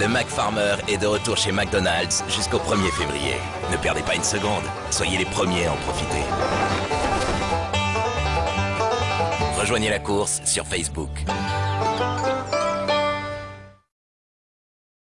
Le Mac Farmer est de retour chez McDonald's jusqu'au 1er février. Ne perdez pas une seconde, soyez les premiers à en profiter. Rejoignez la course sur Facebook.